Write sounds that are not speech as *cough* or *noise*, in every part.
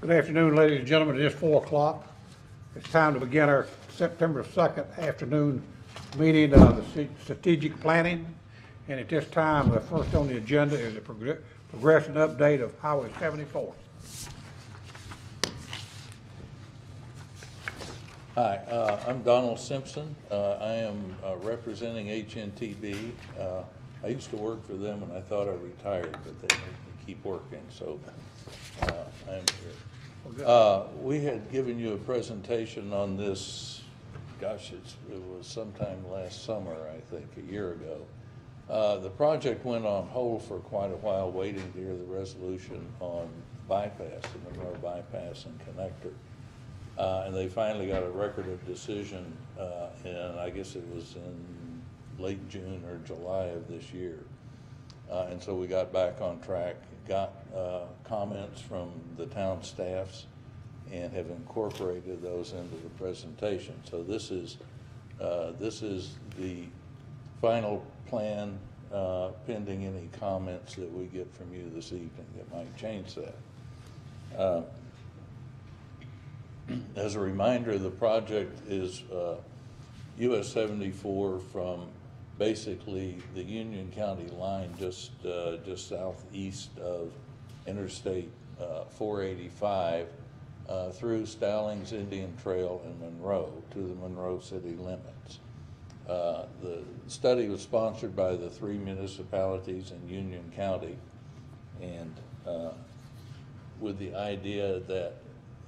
Good afternoon, ladies and gentlemen. It is four o'clock. It's time to begin our September second afternoon meeting of the strategic planning. And at this time, the first on the agenda is a progr- progression update of Highway seventy-four. Hi, uh, I'm Donald Simpson. Uh, I am uh, representing HNTB. Uh, I used to work for them and I thought I retired, but they made me keep working, so uh, I'm here. Uh, We had given you a presentation on this, gosh, it's, it was sometime last summer, I think, a year ago. Uh, The project went on hold for quite a while, waiting to hear the resolution on bypass, the Monroe bypass and connector. Uh, and they finally got a record of decision, uh, and I guess it was in late June or July of this year. Uh, and so we got back on track, got, uh, comments from the town staffs and have incorporated those into the presentation. So this is, uh, this is the final plan, uh, pending any comments that we get from you this evening that might change that. Uh, *clears throat* as a reminder, the project is uh, US 74 from basically the Union County line just, uh, just southeast of Interstate uh, 485 uh, through Stallings Indian Trail and Monroe to the Monroe city limits. Uh, The study was sponsored by the three municipalities in Union County and uh, with the idea that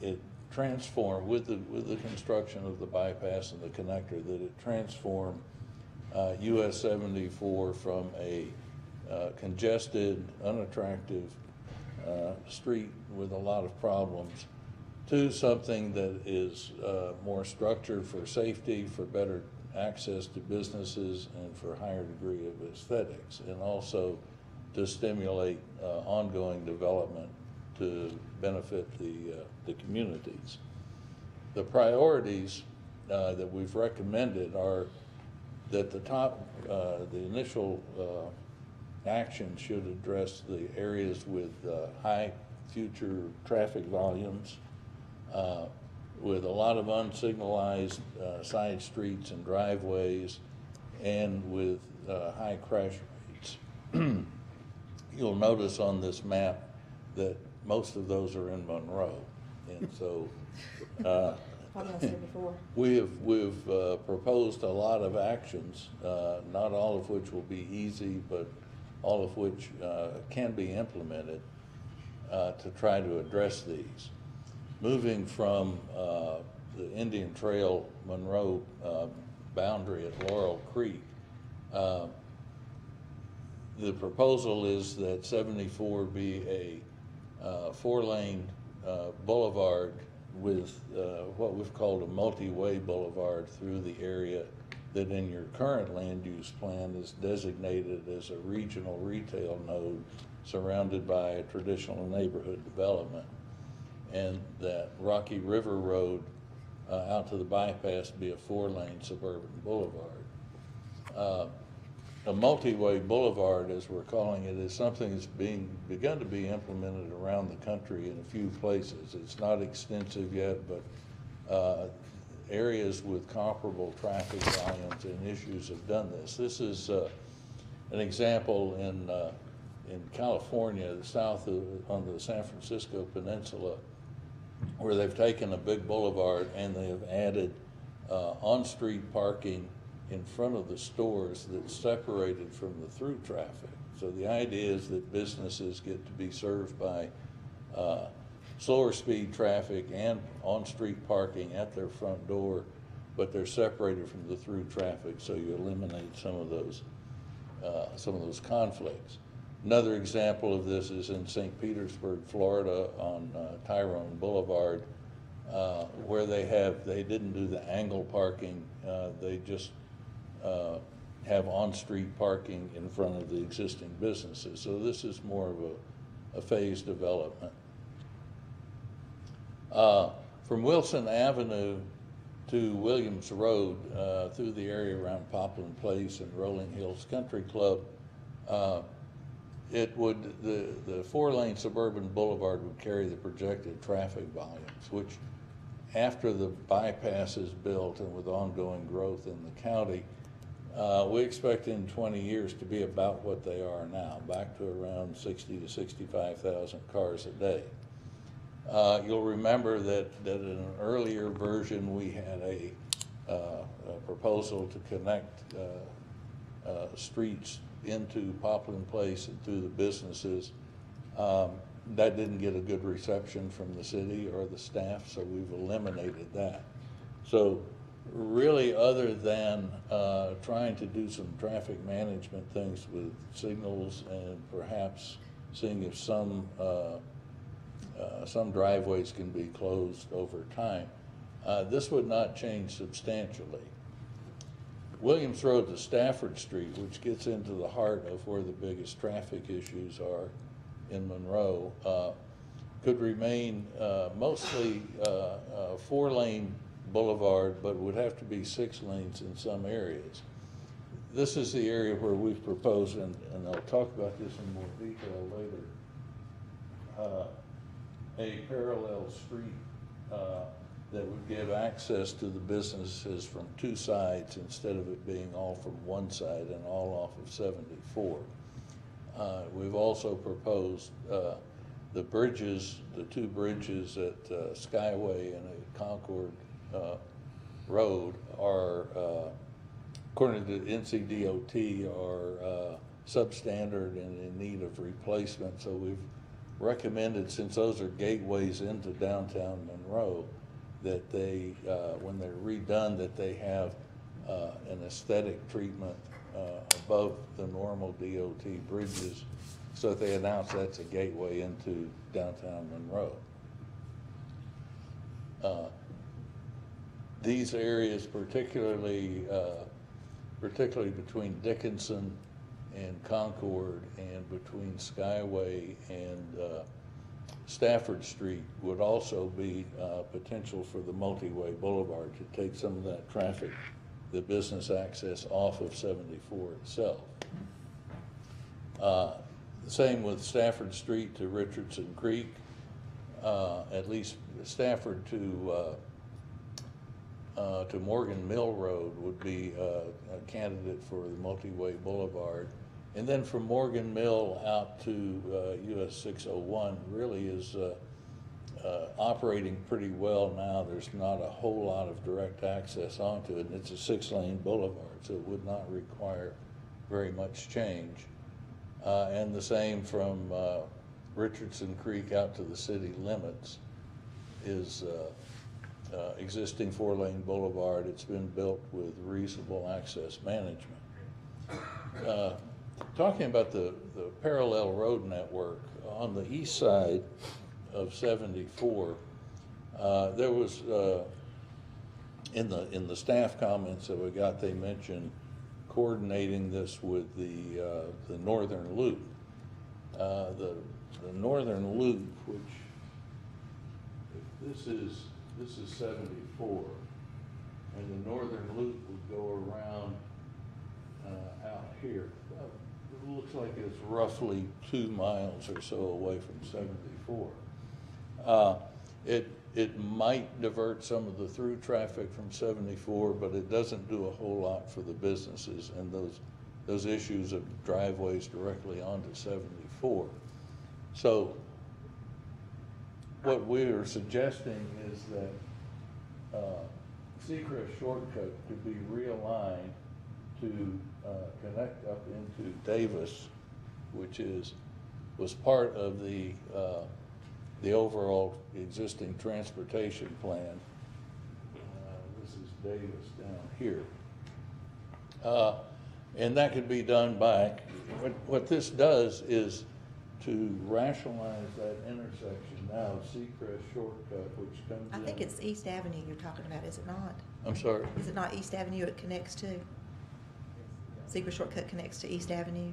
it transform, with the, with the construction of the bypass and the connector, that it transform uh, US seventy-four from a uh, congested, unattractive uh, street with a lot of problems to something that is uh, more structured for safety, for better access to businesses, and for higher degree of aesthetics, and also to stimulate uh, ongoing development to benefit the, uh, the communities. The priorities that we've recommended are that the top, uh, the initial uh, action should address the areas with uh, high future traffic volumes, uh, with a lot of unsignalized uh, side streets and driveways, and with uh, high crash rates. *clears throat* You'll notice on this map that most of those are in Monroe. And so, before. *laughs* we have, we've uh, proposed a lot of actions, uh, not all of which will be easy, but all of which uh, can be implemented uh, to try to address these. Moving from uh, the Indian Trail Monroe uh, boundary at Laurel Creek, the proposal is that seventy-four be a four-lane boulevard with uh, what we've called a multi-way boulevard through the area that in your current land use plan is designated as a regional retail node surrounded by a traditional neighborhood development. And that Rocky River Road uh, out to the bypass be a four-lane suburban boulevard. Uh, a multi-way boulevard, as we're calling it, is something that's being, begun to be implemented around the country in a few places. It's not extensive yet, but uh, areas with comparable traffic volumes and issues have done this. This is uh, an example in, uh, in California, the south of, on the San Francisco Peninsula, where they've taken a big boulevard and they have added uh, on-street parking in front of the stores that's separated from the through traffic. So the idea is that businesses get to be served by uh, slower speed traffic and on-street parking at their front door, but they're separated from the through traffic, so you eliminate some of those, uh, some of those conflicts. Another example of this is in St. Petersburg, Florida, on uh, Tyrone Boulevard, uh, where they have, they didn't do the angle parking, uh, they just uh, have on-street parking in front of the existing businesses. So this is more of a, a phased development. Uh, From Wilson Avenue to Williams Road, uh, through the area around Poplin Place and Rolling Hills Country Club, uh, it would, the, the four-lane suburban boulevard would carry the projected traffic volumes, which after the bypass is built and with ongoing growth in the county, uh, we expect in twenty years to be about what they are now, back to around sixty to sixty-five thousand cars a day. Uh, You'll remember that, that in an earlier version, we had a, uh, a proposal to connect uh, uh, streets into Poplin Place and through the businesses. Um, That didn't get a good reception from the city or the staff, so we've eliminated that. So really, other than uh, trying to do some traffic management things with signals and perhaps seeing if some uh, uh, some driveways can be closed over time. Uh, This would not change substantially. Williams Road to Stafford Street, which gets into the heart of where the biggest traffic issues are in Monroe, uh, could remain uh, mostly four-lane boulevard, but would have to be six lanes in some areas. This is the area where we've proposed, and and I'll talk about this in more detail later, uh, a parallel street uh, that would give access to the businesses from two sides instead of it being all from one side and all off of 74. Uh, We've also proposed uh, the bridges, the two bridges at uh, Skyway and at Concord uh, Road are, uh, according to NCDOT, are uh, substandard and in need of replacement. So we've recommended, since those are gateways into downtown Monroe, that they, uh, when they're redone, that they have uh, an aesthetic treatment uh, above the normal DOT bridges, so that they announce that's a gateway into downtown Monroe. Uh, These areas particularly, uh, particularly between Dickerson and Concord and between Skyway and uh, Stafford Street would also be uh, potential for the multi-way boulevard to take some of that traffic, the business access off of 74 itself. Uh, Same with Stafford Street to Richardson Creek, uh, at least Stafford to, uh, to Morgan Mill Road would be uh, a candidate for the multi-way boulevard. And then from Morgan Mill out to uh, US 601 really is uh, uh, operating pretty well now. There's not a whole lot of direct access onto it, and it's a six-lane boulevard, so it would not require very much change. Uh, And the same from Richardson Creek out to the city limits is uh, existing four-lane boulevard. It's been built with reasonable access management. Uh, Talking about the, the parallel road network, on the east side of 74, uh, there was, uh, in the, in the staff comments that we got, they mentioned coordinating this with the, uh, the northern loop. The, the northern loop, which, this is, this is 74, and the northern loop would go around uh, out here. Uh, It looks like it's roughly two miles or so away from 74. Uh, It, it might divert some of the through traffic from 74, but it doesn't do a whole lot for the businesses and those, those issues of driveways directly onto 74. So what we are suggesting is that uh, Secrest shortcut could be realigned to uh, connect up into Davis, which is, was part of the, uh, the overall existing transportation plan. Uh, This is Davis down here. Uh, And that could be done by, what, what this does is to rationalize that intersection now, Secrest shortcut, which comes in. I think it's East Avenue you're talking about, is it not? I'm sorry? Is it not East Avenue it connects to? Secrest Shortcut connects to East Avenue?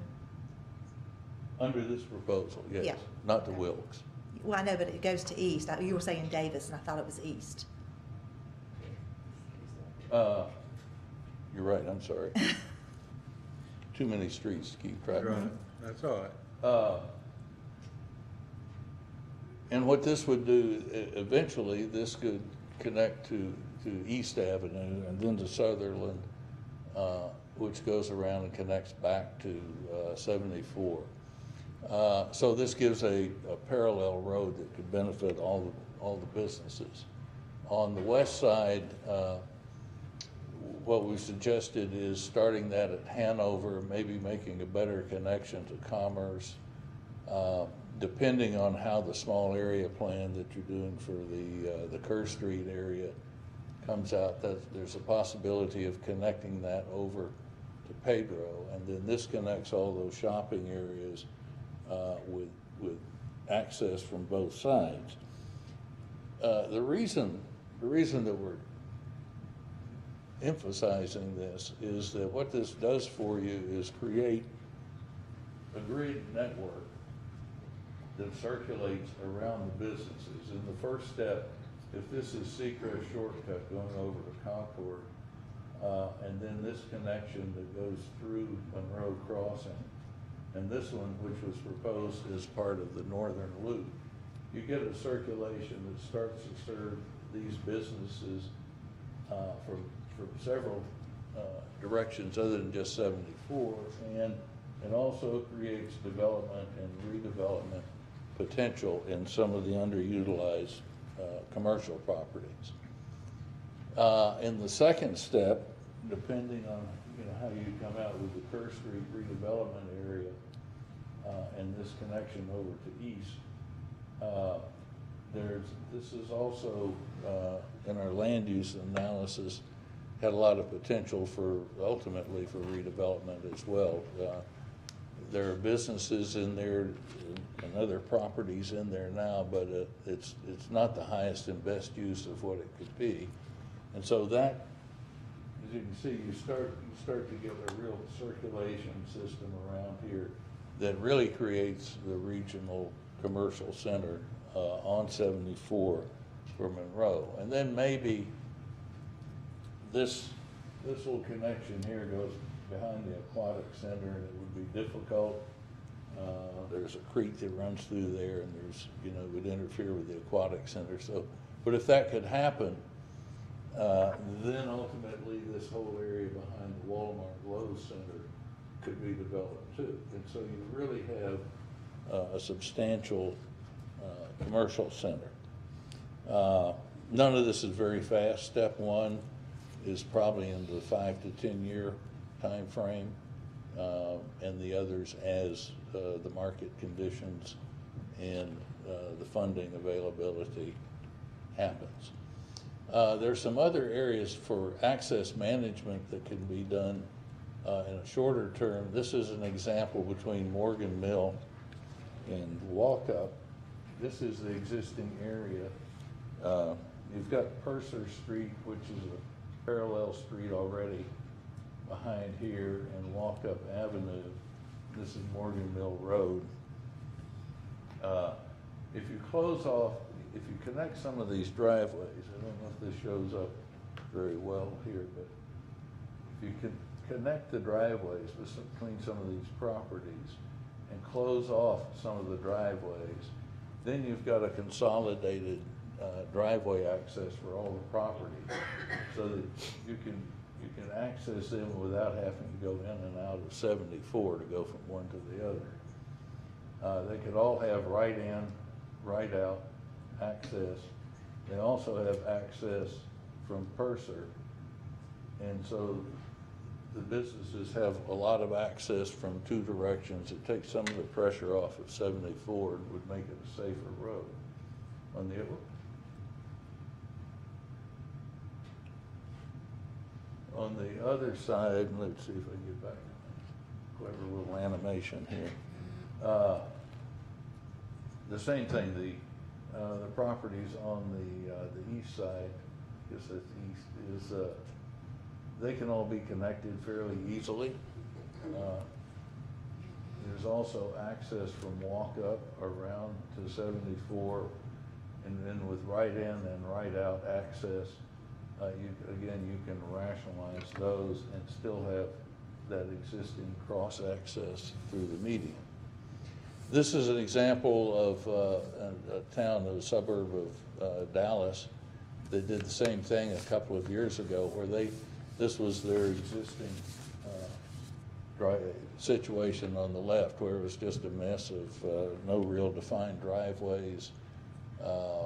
Under this proposal, yes, Yeah. not to Wilkes. Well, I know, but it goes to East. I- You were saying Davis, and I thought it was East. Uh, You're right, I'm sorry. *laughs* Too many streets to keep track of. Right, that's all right. Uh, And what this would do, eventually, this could connect to, to East Avenue and then to Sutherland, uh, which goes around and connects back to uh, 74. Uh, So this gives a, a parallel road that could benefit all, the all the businesses. On the west side, uh, what we suggested is starting that at Hanover, maybe making a better connection to Commerce, uh, depending on how the small area plan that you're doing for the, uh, the Kerr Street area comes out, that there's a possibility of connecting that over to Pedro. And then this connects all those shopping areas uh, with, with access from both sides. Uh, The reason, the reason that we're emphasizing this is that what this does for you is create a grid network that circulates around the businesses. And the first step, if this is Secrest shortcut going over to Concord, uh, and then this connection that goes through Monroe Crossing, and this one, which was proposed as part of the northern loop, you get a circulation that starts to serve these businesses uh, from, from several uh, directions other than just 74. And it also creates development and redevelopment potential in some of the underutilized uh, commercial properties. Uh, In the second step, depending on, you know, how you come out with the Street redevelopment area uh, and this connection over to east, uh, there's, this is also, uh, in our land use analysis, had a lot of potential for, ultimately for redevelopment as well. Uh, There are businesses in there and other properties in there now, but uh, it's, it's not the highest and best use of what it could be. And so that, as you can see, you start, you start to get a real circulation system around here that really creates the regional commercial center uh, on 74 for Monroe. And then maybe this, this little connection here goes behind the aquatic center and it would be difficult. Uh, There's a creek that runs through there and there's, you know, would interfere with the aquatic center. So, but if that could happen, uh, then ultimately this whole area behind the Walmart Lowe's Center could be developed too. And so you really have uh, a substantial uh, commercial center. Uh, None of this is very fast. Step one is probably in the five to 10-year timeframe, uh, and the others as uh, the market conditions and uh, the funding availability happens. Uh, There's some other areas for access management that can be done uh, in a shorter term. This is an example between Morgan Mill and Walkup. This is the existing area. You've got Purser Street, which is a parallel street already behind here, and Walkup Avenue. This is Morgan Mill Road. Uh, If you close off, if you connect some of these driveways, I don't know if this shows up very well here, but if you can connect the driveways between some of these properties and close off some of the driveways, then you've got a consolidated uh, driveway access for all the properties, so that you can, you can access them without having to go in and out of seventy-four to go from one to the other. Uh, They could all have right-in, right-out access. They also have access from Purser. And so the businesses have a lot of access from two directions. It takes some of the pressure off of seventy-four and would make it a safer road. On the, on the other side, let's see if I get back, clever little animation here. Uh, The same thing, the, uh, the properties on the, uh, the east side, I guess that's east, is, uh, they can all be connected fairly easily. Uh, There's also access from Walkup around to seventy-four, and then with right-in and right-out access, uh, you, again, you can rationalize those and still have that existing cross-access through the median. This is an example of uh, a a town, a suburb of uh, Dallas that did the same thing a couple of years ago where they, this was their existing uh, situation on the left where it was just a mess of uh, no real defined driveways, uh,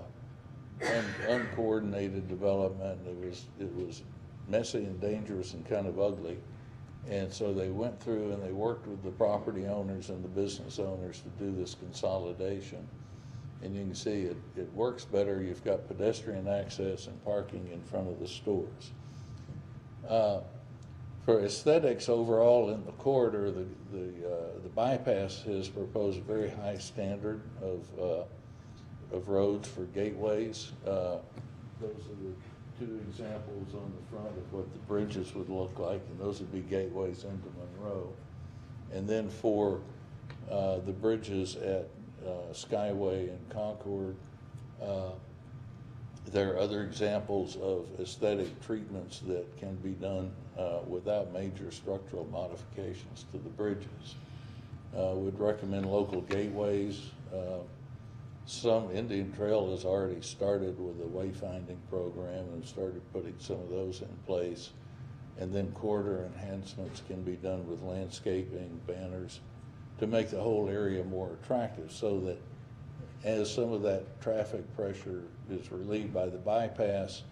un- uncoordinated development. It was, it was messy and dangerous and kind of ugly. And so they went through and they worked with the property owners and the business owners to do this consolidation. And you can see it, it works better. You've got pedestrian access and parking in front of the stores. Uh, For aesthetics overall in the corridor, the, the, uh, the bypass has proposed a very high standard of, uh, of roads for gateways. Uh, Those are the two examples on the front of what the bridges would look like, and those would be gateways into Monroe. And then for uh, the bridges at uh, Skyway and Concord, uh, there are other examples of aesthetic treatments that can be done uh, without major structural modifications to the bridges. Uh, Would recommend local gateways. Uh, Some, Indian Trail has already started with a wayfinding program and started putting some of those in place. And then corridor enhancements can be done with landscaping, banners, to make the whole area more attractive so that as some of that traffic pressure is relieved by the bypass,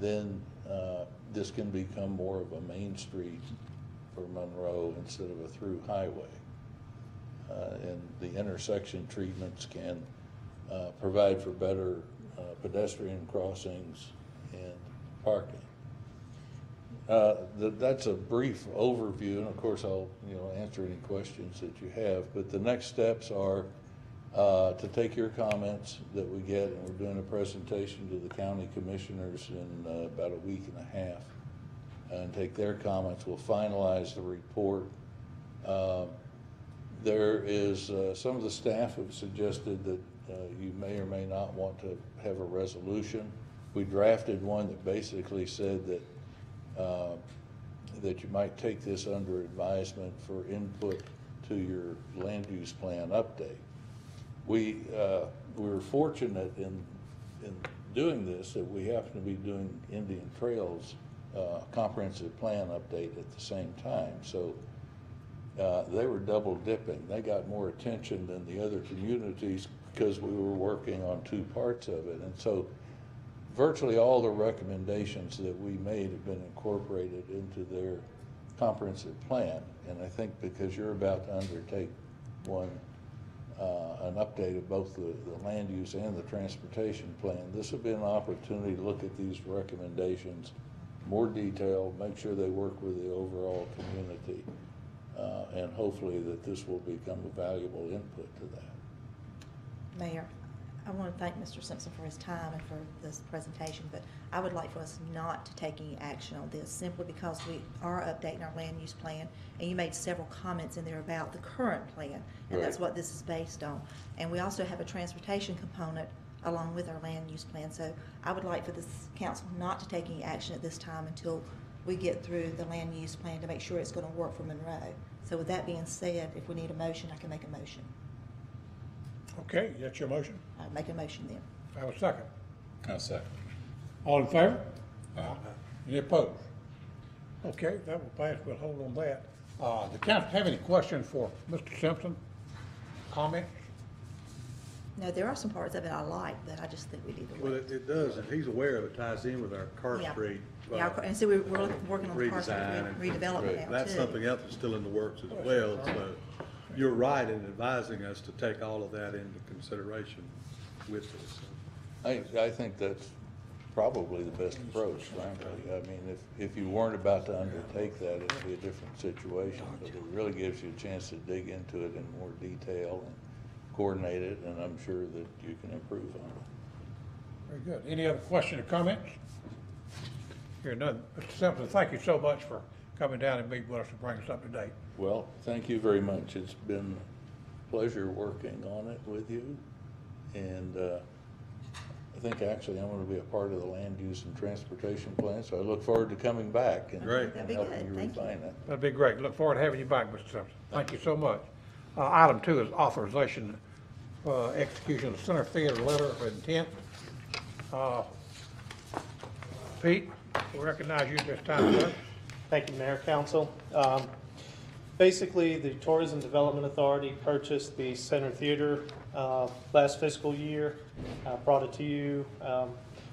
then uh, this can become more of a main street for Monroe instead of a through highway. Uh, And the intersection treatments can uh, provide for better uh, pedestrian crossings and parking. Uh, th- That's a brief overview, and of course, I'll, you know, answer any questions that you have. But the next steps are uh, to take your comments that we get, and we're doing a presentation to the county commissioners in uh, about a week and a half, and take their comments. We'll finalize the report. Uh, There is, uh, some of the staff have suggested that uh, you may or may not want to have a resolution. We drafted one that basically said that uh, that you might take this under advisement for input to your land use plan update. We, uh, we were fortunate in, in doing this, that we happen to be doing Indian Trails uh, comprehensive plan update at the same time. So uh, they were double dipping. They got more attention than the other communities because we were working on two parts of it. And so virtually all the recommendations that we made have been incorporated into their comprehensive plan. And I think because you're about to undertake one, uh, an update of both the, the land use and the transportation plan, this would be an opportunity to look at these recommendations more detailed, make sure they work with the overall community. Uh, and hopefully that this will become a valuable input to that. Mayor, I want to thank Mr. Simpson for his time and for this presentation, but I would like for us not to take any action on this simply because we are updating our land use plan, and you made several comments in there about the current plan, and that's what this is based on. And we also have a transportation component along with our land use plan, so I would like for this council not to take any action at this time until we get through the land use plan to make sure it's going to work for Monroe. So with that being said, if we need a motion, I can make a motion. Okay, that's your motion? I'll make a motion then. I have a second. I'll second. All in favor? Any opposed? Okay, that will pass, we'll hold on that. Uh, the council have any questions for Mr. Simpson? Comments? No, there are some parts of it I like, but I just think we need to Well, wait. it, it does, and he's aware of it, ties in with our Carr Yeah. Street. Yeah, uh, and so we're, we're working on the Carr Street redesign and- redevelopment Right. now too. That's something else that's still in the works as well, so you're right in advising us to take all of that into consideration with this. I, I think that's probably the best approach, frankly. I mean, if, if you weren't about to undertake that, it'd be a different situation. But it really gives you a chance to dig into it in more detail and coordinate it, and I'm sure that you can improve on it. Very good. Any other question or comments? Here none. Mr. Simpson, thank you so much for coming down and meeting with us to bring us up to date. Well, thank you very much. It's been a pleasure working on it with you. And uh, I think actually I'm going to be a part of the land use and transportation plan, so I look forward to coming back and Great. That'd be helping good. you Thank you. refine it. That'd be great. Look forward to having you back, Mr. Simpson. Thank you so much. Uh, item two is authorization, uh, execution of Center Theater letter of intent. Uh, Pete, we recognize you at this time, sir. Thank you, Mayor, Council. Um, Basically, the Tourism Development Authority purchased the Center Theater uh, last fiscal year, brought it to you um,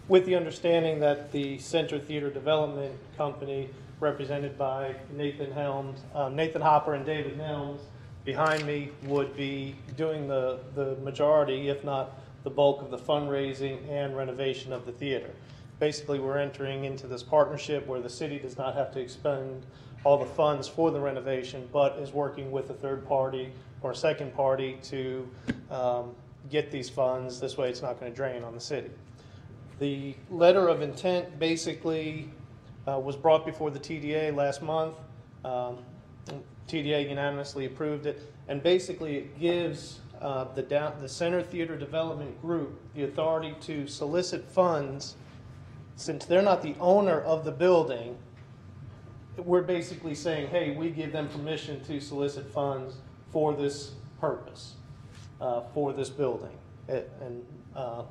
with the understanding that the Center Theater Development Company, represented by Nathan Helms, uh, Nathan Hopper and David Helms, behind me, would be doing the, the majority, if not the bulk of the fundraising and renovation of the theater. Basically, we're entering into this partnership where the city does not have to expend all the funds for the renovation, but is working with a third party or a second party to um, get these funds. This way, it's not going to drain on the city. The letter of intent basically uh, was brought before the TDA last month. Um, TDA unanimously approved it, and basically it gives uh, the the Center Theater Development Group the authority to solicit funds. Since they're not the owner of the building, we're basically saying, hey, we give them permission to solicit funds for this purpose, uh, for this building. It- And, uh,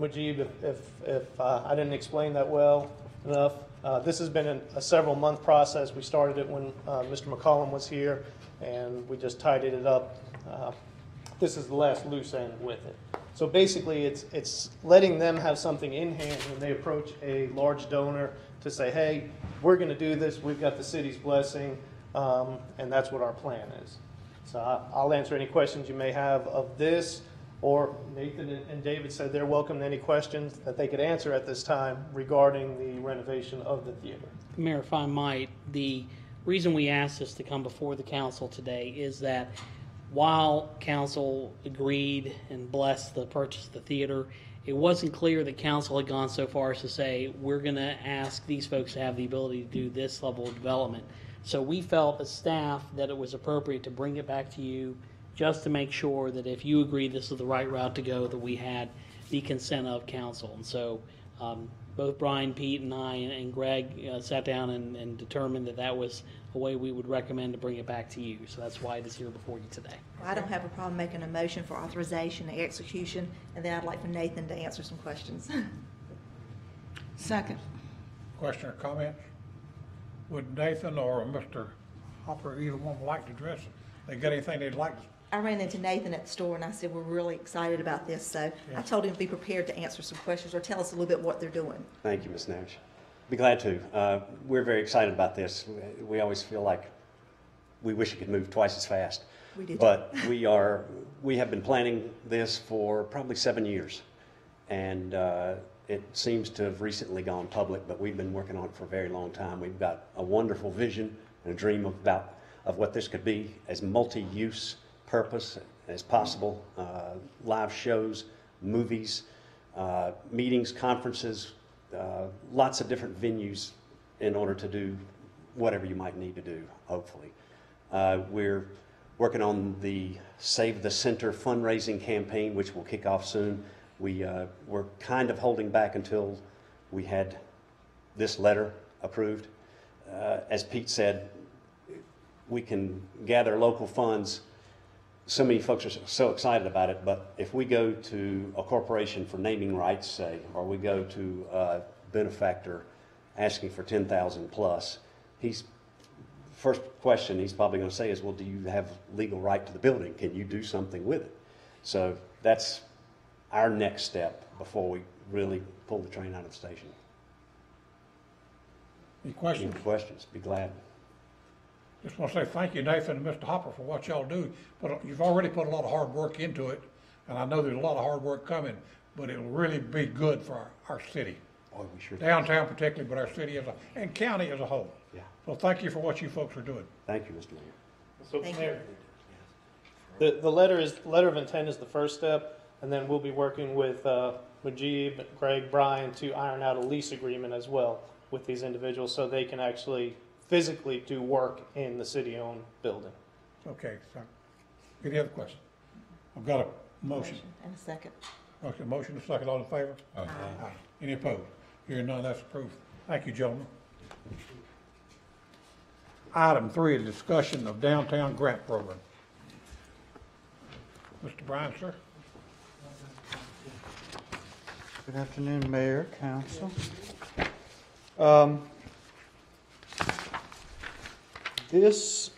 Mujeeb, if, if, if uh, I didn't explain that well enough, uh, this has been a- a several-month process. We started it when uh, Mr. McCollum was here, and we just tidied it up. Uh, This is the last loose end with it. So basically, it's, it's letting them have something in hand when they approach a large donor to say, hey, we're going to do this, we've got the city's blessing, um, and that's what our plan is. So I'll answer any questions you may have of this, or Nathan and and David said they're welcome to any questions that they could answer at this time regarding the renovation of the theater. Mayor, if I might, the reason we asked this to come before the council today is that while council agreed and blessed the purchase of the theater, it wasn't clear that council had gone so far as to say, we're going to ask these folks to have the ability to do this level of development. So we felt as staff that it was appropriate to bring it back to you just to make sure that if you agree this is the right route to go, that we had the consent of council. And so um, both Brian, Pete, and I, and Greg uh, sat down and, and determined that that was a way we would recommend to bring it back to you. So that's why it is here before you today. I don't have a problem making a motion for authorization and execution, and then I'd like for Nathan to answer some questions. *laughs* Second. Question or comments? Would Nathan or Mr. Hopper, either one like to address it? They got anything they'd like to I ran into Nathan at the store and I said, we're really excited about this, so I told him to be prepared to answer some questions or tell us a little bit what they're doing. Thank you, Ms. Nash. Be glad to. Uh, We're very excited about this. We- always feel like we wish it could move twice as fast. We do. But we are, we have been planning this for probably seven years. And uh, it seems to have recently gone public, but we've been working on it for a very long time. We've got a wonderful vision and a dream about, of what this could be as multi-use purpose as possible. Uh, Live shows, movies, uh, meetings, conferences, uh, lots of different venues in order to do whatever you might need to do, hopefully. Uh, We're working on the Save the Center fundraising campaign, which will kick off soon. We, uh, we're kind of holding back until we had this letter approved. Uh, As Pete said, we can gather local funds. So many folks are so excited about it, but if we go to a corporation for naming rights, say, or we go to a benefactor asking for ten thousand plus, he's, first question he's probably gonna say is, well, do you have legal right to the building? Can you do something with it? So that's our next step before we really pull the train out of the station. Any questions? Any questions? Be glad. Just want to say thank you, Nathan and Mr. Hopper, for what y'all do. But you've already put a lot of hard work into it, and I know there's a lot of hard work coming, but it'll really be good for our, our city. Oh, we sure do. Downtown particularly, but our city as a, and county as a whole. Yeah. So thank you for what you folks are doing. Thank you, Mr. Mayor. So, Thank Mayor, The, the letter is, letter of intent is the first step, and then we'll be working with uh, Mujeeb, Greg, Brian to iron out a lease agreement as well with these individuals so they can actually physically do work in the city-owned building. Okay, so, any other questions? I've got a motion. And a second. Okay, motion to second, all in favor? Aye. Any opposed? Hearing none, that's approved. Thank you, gentlemen. Item three, discussion of downtown grant program. Mr. Bryan, sir? Good afternoon, Mayor, Council. Um, This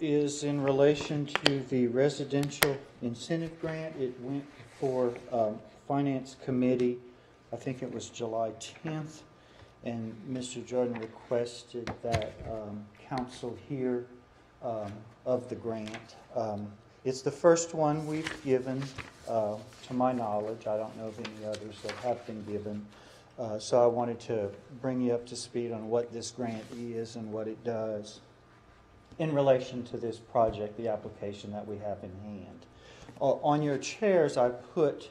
is in relation to the residential incentive grant. It went for um, Finance Committee, I think it was July 10th, and Mr. Jordan requested that um, council hear um, of the grant. Um, It's the first one we've given, uh, to my knowledge. I don't know of any others that have been given. Uh, So I wanted to bring you up to speed on what this grant is and what it does in relation to this project, the application that we have in hand. O- On your chairs, I put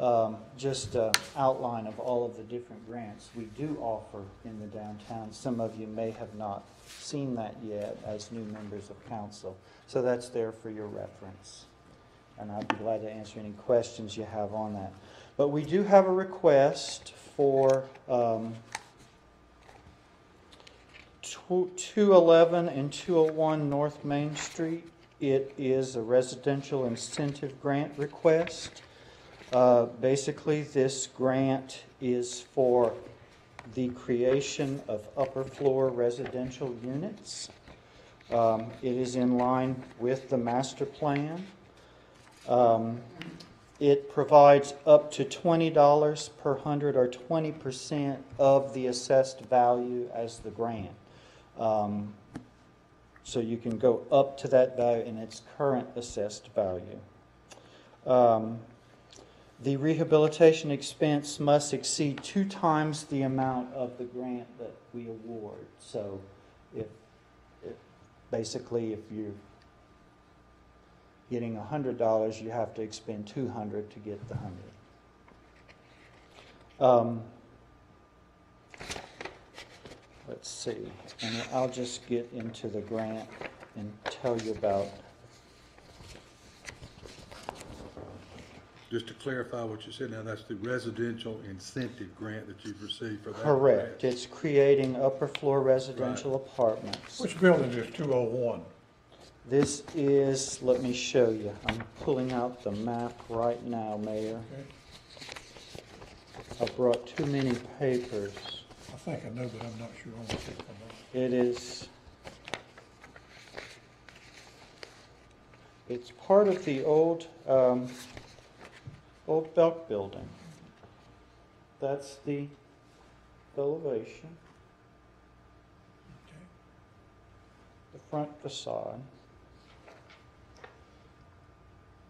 um, just an outline of all of the different grants we do offer in the downtown. Some of you may have not seen that yet as new members of council, so that's there for your reference. And I'd be glad to answer any questions you have on that. But we do have a request for um, 211 and 201 North Main Street. It is a residential incentive grant request. Uh, Basically, this grant is for the creation of upper floor residential units. Um, It is in line with the master plan. Um, It provides up to twenty dollars per hundred or twenty percent of the assessed value as the grant. Um, So you can go up to that value in its current assessed value. Um, The rehabilitation expense must exceed two times the amount of the grant that we award. So if, if, basically, if you're getting a hundred dollars, you have to expend two hundred to get the hundred. Um, let's see, and I'll just get into the grant and tell you about, Just to clarify what you said now, that's the residential incentive grant that you've received for that. correct, grant. it's creating upper floor residential apartments. Which building is two oh one? This is, let me show you, I'm pulling out the map right now, Mayor. I brought too many papers. I think I know, but I'm not sure on the tip of my- It is, it's part of the old, um, old Belk building. That's the elevation. Okay. The front facade.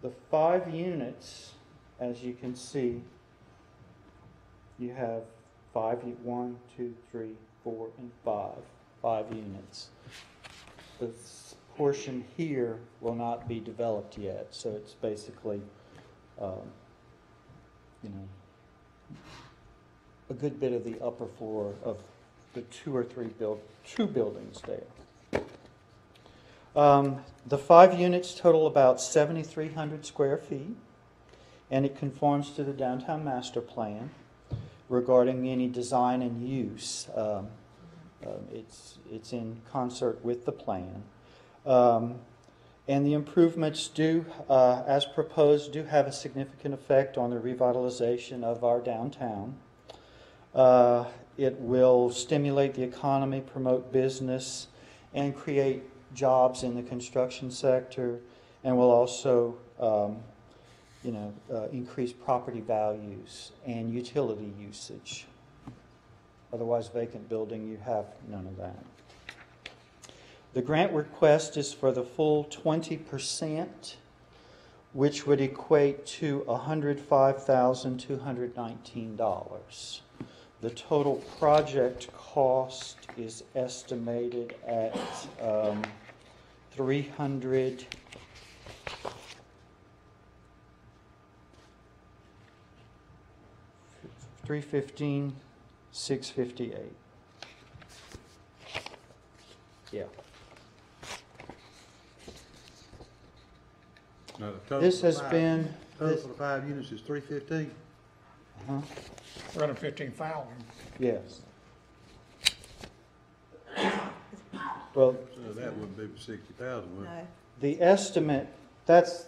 The five units, as you can see, you have five, one, two, three, four, and five, five units. This portion here will not be developed yet, so it's basically, um, you know, a good bit of the upper floor of the two or three build, two buildings there. Um, The five units total about 7,300 square feet, and it conforms to the downtown master plan regarding any design and use. Um, um, It's, it's in concert with the plan. Um, And the improvements do, uh, as proposed, do have a significant effect on the revitalization of our downtown. Uh, It will stimulate the economy, promote business, and create jobs in the construction sector and will also um, you know, uh, increase property values and utility usage. Otherwise, vacant building, you have none of that. The grant request is for the full 20%, which would equate to $105,219. The total project cost is estimated at um, three hundred. Three fifteen, six fifty-eight. Yeah. Now, the total This for has five- been, Total this, for the five units is three fifteen? uh-huh, Three hundred fifteen thousand. yes. Well, So that wouldn't be sixty thousand, would it? No, the estimate, that's,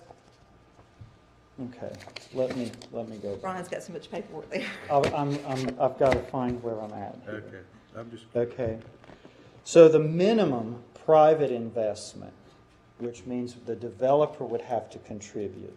Okay, let me, let me go. back. Brian's got so much paperwork there. I'll- I'm, I'm, I've got to find where I'm at. here. Okay, I'm just, Okay. So the minimum private investment, which means the developer would have to contribute,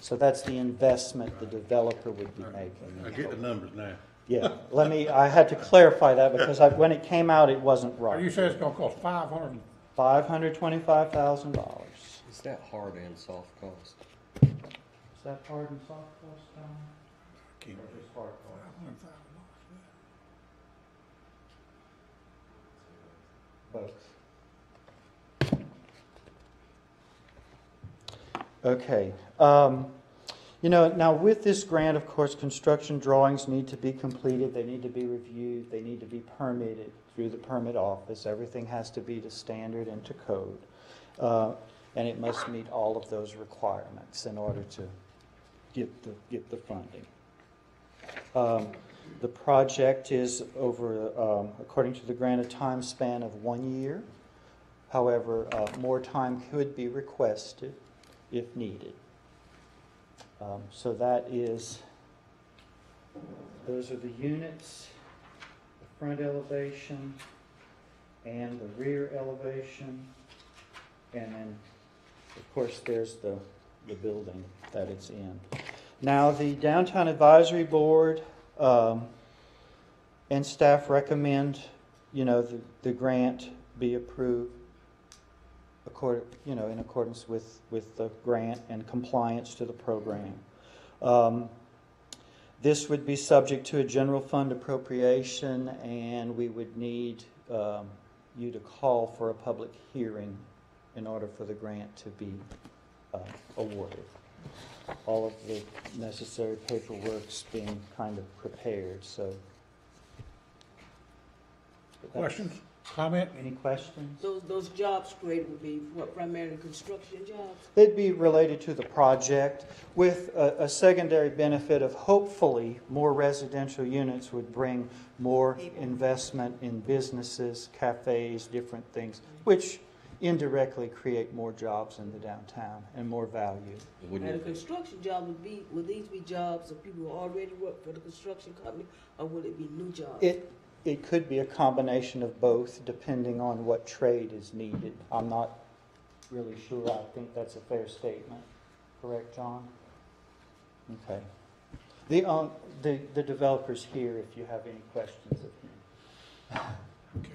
So that's the investment the developer would be making. I get the numbers now. Yeah, let me, I had to clarify that because I, when it came out, it wasn't Are you right. saying it's gonna cost five hundred and Five hundred twenty-five thousand dollars. Is that hard and soft cost? Is that hard and soft cost, Tom? keep Or it? just hard cost? Both. Okay, um, you know, now with this grant, of course, construction drawings need to be completed, they need to be reviewed, they need to be permitted through the permit office, everything has to be to standard and to code. Uh, and it must meet all of those requirements in order to get the, get the funding. Um, The project is over, um, according to the grant, a time span of one year. However, uh, more time could be requested if needed. Um, So that is, those are the units, the front elevation and the rear elevation. And then, of course, there's the, the building that it's in. Now, the Downtown Advisory Board um, and staff recommend, you know, the, the grant be approved accord, you know, in accordance with, with the grant and compliance to the program. Um, This would be subject to a general fund appropriation, and we would need um, you to call for a public hearing in order for the grant to be uh, awarded. All of the necessary paperwork's being kind of prepared, so. Questions, comment? Any questions? Those, those jobs created would be what, primarily construction jobs? They'd be related to the project with a, a secondary benefit of hopefully more residential units would bring more People. investment in businesses, cafes, different things, which indirectly create more jobs in the downtown and more value. And a construction job would be, would these be jobs of people who already work for the construction company, or would it be new jobs? It, it could be a combination of both, depending on what trade is needed. I'm not really sure. I think that's a fair statement. Correct, John? Okay. The, um, the, the developer's here if you have any questions of him. *laughs* Okay.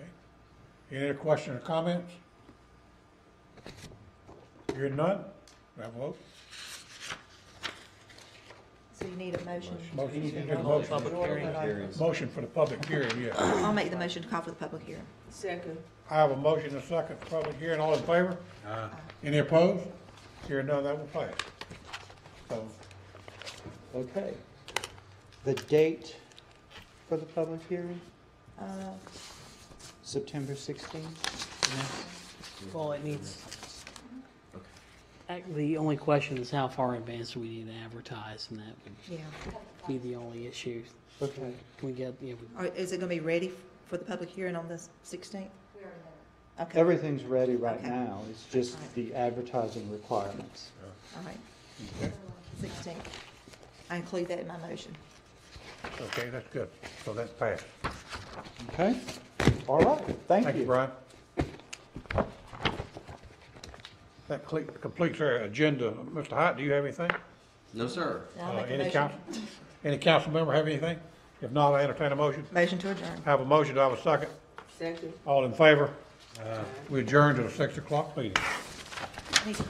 Any other questions or comments? Hearing none, a vote? So you need a motion. Motion, Anything need a motion. Public hearing. Motion for the public hearing, yes. I'll make the motion to call for the public hearing. Second, I have a motion and a second for public hearing, all in favor? Any opposed? Hearing none, that will pass. So, Okay. The date for the public hearing, Uh, September 16th? Well, it needs, Ac- the only question is how far in advance do we need to advertise, and that would yeah. be the only issue. Okay. Can we get, you know, Or is it gonna be ready for the public hearing on the sixteenth? Okay, Everything's ready right Okay. now. It's just the advertising requirements. all right. Sixteenth. I include that in my motion. okay, that's good. So that's passed. Okay? All right, thank Thank you, you. Brian. That cle- completes our agenda. Mr. Hart, do you have anything? no, sir. I'll Uh, make a Any motion. council, any council member have anything? If not, I entertain a motion. Motion to adjourn. Have a motion, do I have a second? second. All in favor? We adjourn to the six o'clock meeting. I need to-